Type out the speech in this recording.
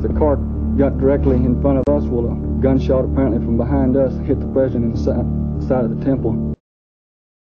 The car got directly in front of us. Well, a gunshot apparently from behind us hit the president in the side, side of the temple.